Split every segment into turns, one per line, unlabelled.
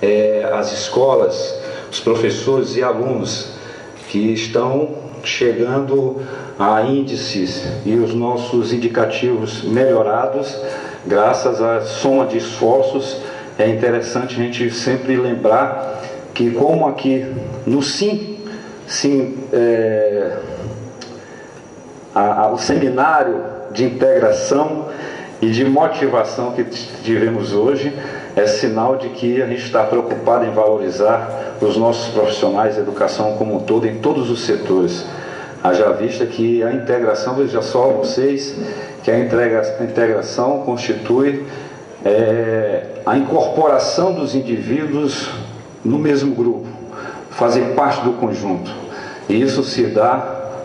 é, as escolas, os professores e alunos que estão chegando a índices e os nossos indicativos melhorados graças à soma de esforços. É interessante a gente sempre lembrar que como aqui no SIM, sim, é, a, a, o seminário de integração e de motivação que tivemos hoje é sinal de que a gente está preocupado em valorizar os nossos profissionais de educação como um todo, em todos os setores. Haja vista que a integração, veja só vocês, que a integração constitui é, a incorporação dos indivíduos no mesmo grupo, fazer parte do conjunto. E isso se dá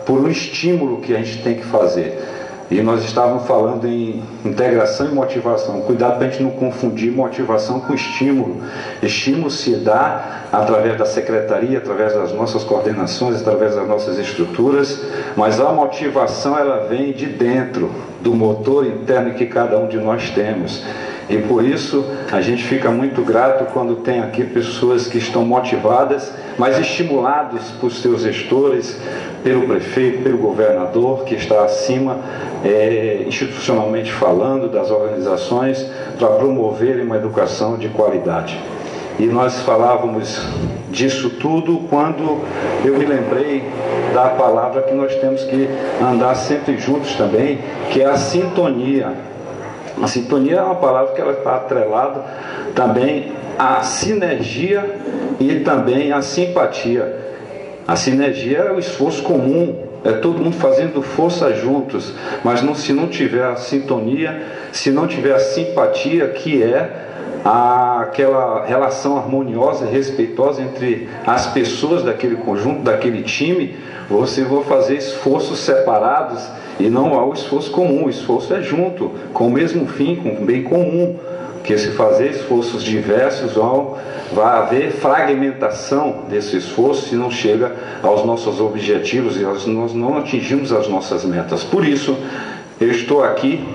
por um estímulo que a gente tem que fazer. E nós estávamos falando em integração e motivação. Cuidado para a gente não confundir motivação com estímulo. Estímulo se dá através da secretaria, através das nossas coordenações, através das nossas estruturas, mas a motivação ela vem de dentro do motor interno que cada um de nós temos. E por isso a gente fica muito grato quando tem aqui pessoas que estão motivadas, mas estimulados por seus gestores, pelo prefeito, pelo governador, que está acima, é, institucionalmente falando, das organizações, para promoverem uma educação de qualidade. E nós falávamos disso tudo quando eu me lembrei da palavra que nós temos que andar sempre juntos também, que é a sintonia a sintonia é uma palavra que ela está atrelada também à sinergia e também à simpatia. A sinergia é o esforço comum, é todo mundo fazendo força juntos, mas não, se não tiver a sintonia, se não tiver a simpatia, que é aquela relação harmoniosa, respeitosa entre as pessoas daquele conjunto, daquele time, você vai fazer esforços separados e não há o esforço comum, o esforço é junto, com o mesmo fim, com o bem comum. Que se fazer esforços diversos, vai haver fragmentação desse esforço se não chega aos nossos objetivos e nós não atingimos as nossas metas. Por isso, eu estou aqui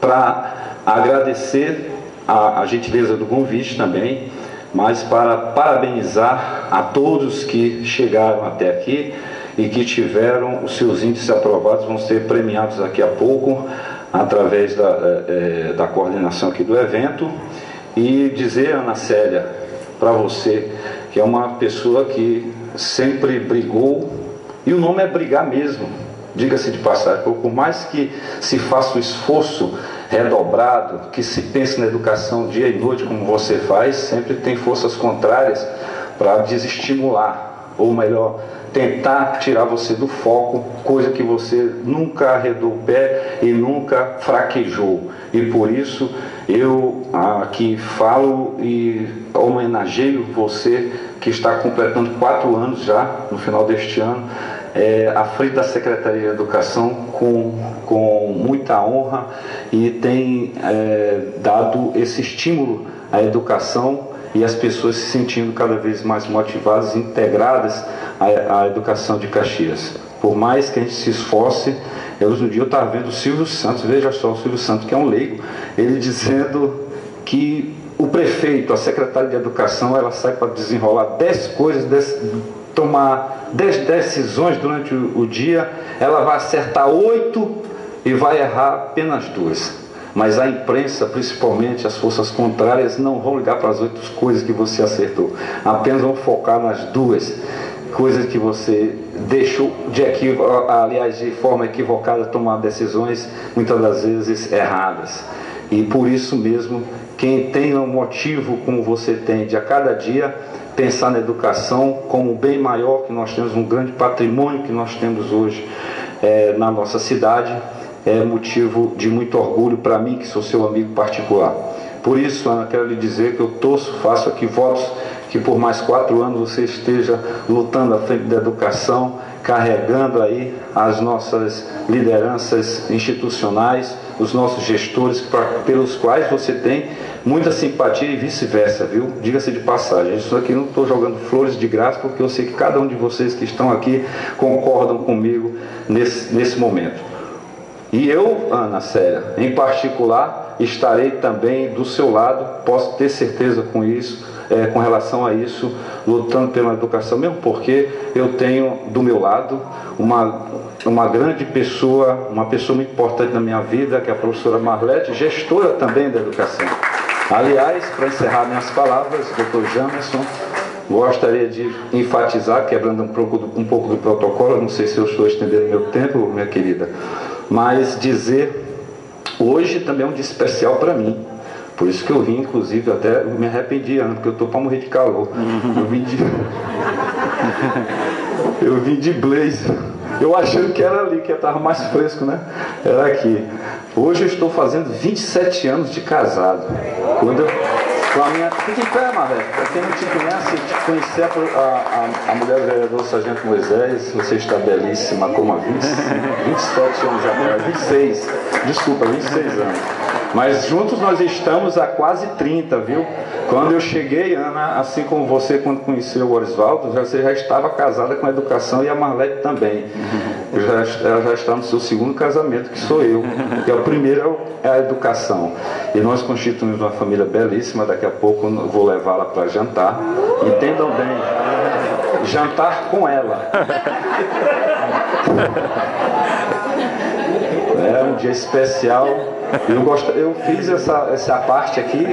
para agradecer a, a gentileza do convite também, mas para parabenizar a todos que chegaram até aqui e que tiveram os seus índices aprovados, vão ser premiados daqui a pouco, através da, é, da coordenação aqui do evento. E dizer, Ana Célia, para você, que é uma pessoa que sempre brigou, e o nome é brigar mesmo, diga-se de passagem, por mais que se faça o esforço redobrado, que se pense na educação dia e noite, como você faz, sempre tem forças contrárias para desestimular, ou melhor, tentar tirar você do foco, coisa que você nunca arredou o pé e nunca fraquejou. E por isso eu aqui falo e homenageio você que está completando quatro anos já, no final deste ano, é, à frente da Secretaria de Educação com, com muita honra e tem é, dado esse estímulo à educação e as pessoas se sentindo cada vez mais motivadas, integradas à, à educação de Caxias. Por mais que a gente se esforce, eu, no dia eu estava vendo o Silvio Santos, veja só, o Silvio Santos, que é um leigo, ele dizendo que o prefeito, a secretária de educação, ela sai para desenrolar dez coisas, dez, tomar dez decisões durante o, o dia, ela vai acertar oito e vai errar apenas duas. Mas a imprensa, principalmente as forças contrárias, não vão ligar para as oito coisas que você acertou. Apenas vão focar nas duas coisas que você deixou de aliás, de forma equivocada tomar decisões, muitas das vezes erradas. E por isso mesmo, quem tem um motivo como você tem de a cada dia pensar na educação como bem maior que nós temos, um grande patrimônio que nós temos hoje é, na nossa cidade, é motivo de muito orgulho para mim, que sou seu amigo particular. Por isso, Ana, quero lhe dizer que eu torço, faço aqui votos que por mais quatro anos você esteja lutando à frente da educação, carregando aí as nossas lideranças institucionais, os nossos gestores, pra, pelos quais você tem muita simpatia e vice-versa, viu? Diga-se de passagem. Isso aqui não estou jogando flores de graça, porque eu sei que cada um de vocês que estão aqui concordam comigo nesse, nesse momento. E eu, Ana Célia, em particular, estarei também do seu lado, posso ter certeza com isso, é, com relação a isso, lutando pela educação, mesmo porque eu tenho do meu lado uma, uma grande pessoa, uma pessoa muito importante na minha vida, que é a professora Marlete, gestora também da educação. Aliás, para encerrar minhas palavras, doutor Jamerson, gostaria de enfatizar, quebrando um pouco, do, um pouco do protocolo, não sei se eu estou estendendo meu tempo, minha querida, mas dizer, hoje também é um dia especial para mim. Por isso que eu vim, inclusive, até me arrependi, Ana, porque eu estou para morrer de calor. Eu vim de. eu vim de blazer. Eu achando que era ali, que estava mais fresco, né? Era aqui. Hoje eu estou fazendo 27 anos de casado. Quando eu com a minha. Fique em pé, Maré. Para quem não te conhece, te conhecer a, a, a mulher do vereador Sargento Moisés, você está belíssima como a 20, 27 anos atrás, 26, desculpa, 26 anos. Mas juntos nós estamos há quase 30, viu? Quando eu cheguei, Ana, assim como você, quando conheceu o Orisvaldo, você já estava casada com a educação e a Marlete também. Já, ela já está no seu segundo casamento, que sou eu. Que é o primeiro é a educação. E nós constituímos uma família belíssima. Daqui a pouco vou levá-la para jantar. Entendam bem, jantar com ela. É um dia especial. Eu, gosto, eu fiz essa, essa parte aqui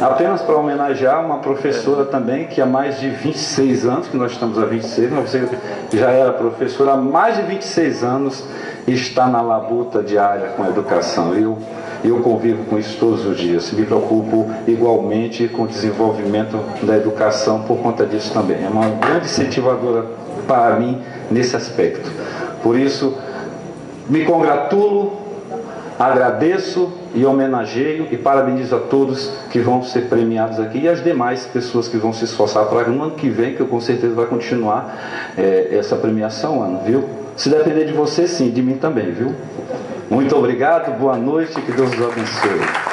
apenas para homenagear uma professora também que há mais de 26 anos, que nós estamos há 26, mas você já era professora há mais de 26 anos e está na labuta diária com a educação. Eu, eu convivo com isso todos os dias. Me preocupo igualmente com o desenvolvimento da educação por conta disso também. É uma grande incentivadora para mim nesse aspecto. Por isso, me congratulo, agradeço e homenageio e parabenizo a todos que vão ser premiados aqui e as demais pessoas que vão se esforçar para no ano que vem, que eu com certeza vai continuar é, essa premiação, ano, viu? Se depender de você, sim, de mim também, viu? Muito obrigado, boa noite, que Deus os abençoe.